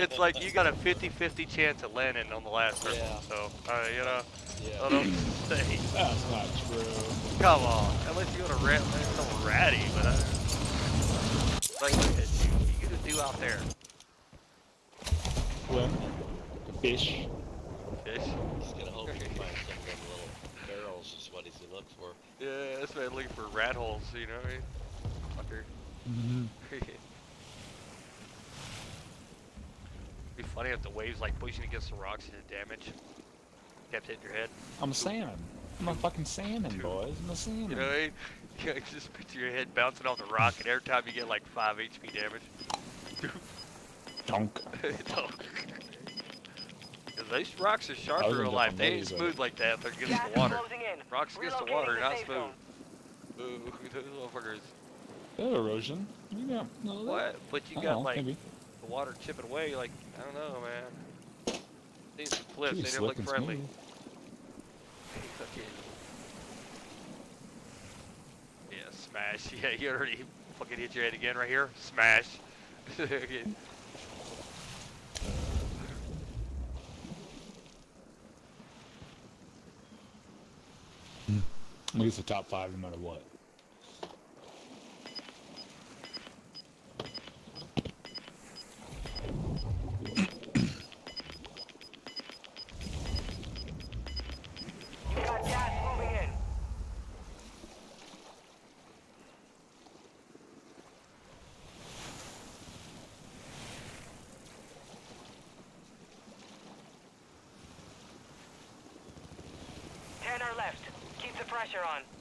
it's like you got a 50-50 chance of landing on the last person. Yeah. So, uh, you know, Yeah. I don't say. That's not true. Come on, unless you want to rat, some ratty, but I, like, look at you. You gonna do out there? Swim. A fish. Fish? He's gonna hope he finds some of them little barrels is what he's gonna look for. Yeah, that's why I'm looking for rat holes. You know what I mean? Fucker. Mm-hmm. Be funny if the waves like pushing against the rocks and the damage kept hitting your head. I'm a salmon. I'm a fucking salmon, Dude. boys. I'm a salmon. You know what I mean? You know, just picture your head bouncing off the rock, and every time you get like 5 HP damage. Donk. Don't. 'Cause those rocks are sharp in real life. They ain't smooth like that. They're against Gas the water. closing in. Rocks against the water, to not safe smooth. zone. Ooh, those motherfuckers. That erosion. Yeah. No, that- What? But you I got don't know, like maybe. The water chipping away. Like I don't know, man. These cliffs, Pretty they don't look and friendly. smooth. Fucking- Yeah, smash. Yeah, you already fucking hit your head again right here. Smash. Okay. I'm gonna get the top five no matter what. Ten are left. Keep the pressure on.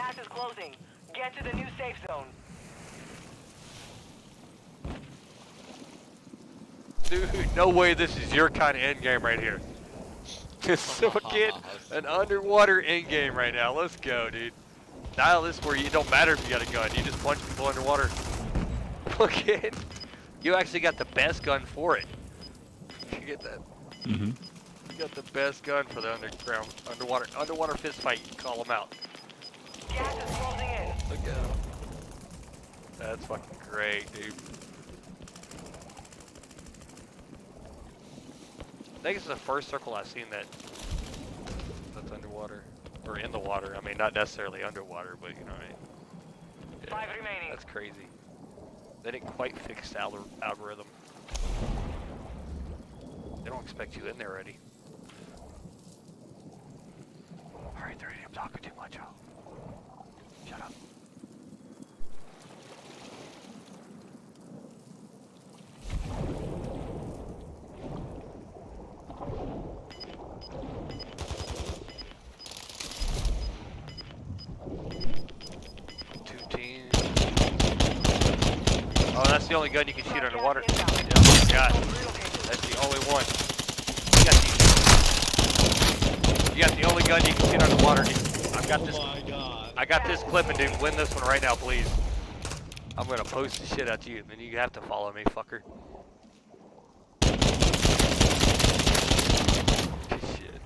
Gas is closing. Get to the new safe zone. Dude, no way this is your kind of end game right here. Just fucking an underwater end game right now. Let's go, dude. Dial this where you don't matter if you got a gun. You just punch people underwater. Fucking, you actually got the best gun for it. You get that? Mm-hmm. You got the best gun for the underground, underwater, underwater fist fight. You call them out. Gas is closing in. Look at him. That's fucking great, dude. I think it's the first circle I've seen that that's underwater or in the water. I mean, not necessarily underwater, but you know what I mean. Yeah, Five remaining. That's crazy. They didn't quite fix the algor- algorithm. They don't expect you in there already. All right, there. I'm talking too much. Al. Shut up. Two teams. Oh, that's the only gun you can shoot underwater. Yeah, oh I forgot. That's the only one. You got the, you got the only gun you can shoot underwater. I've got this. Oh my god. I got this clipping, dude. Win this one right now, please. I'm gonna post the shit out to you, and then you have to follow me, fucker. Shit.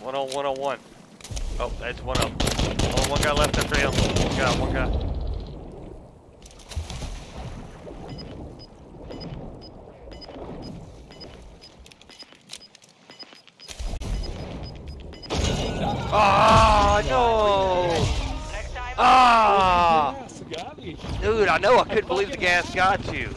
One on one on one. Oh, that's one up. Oh, one guy left after him. One guy, one guy. Ah, no! Ah! Yes, got me. Dude, I know I couldn't believe the gas got you.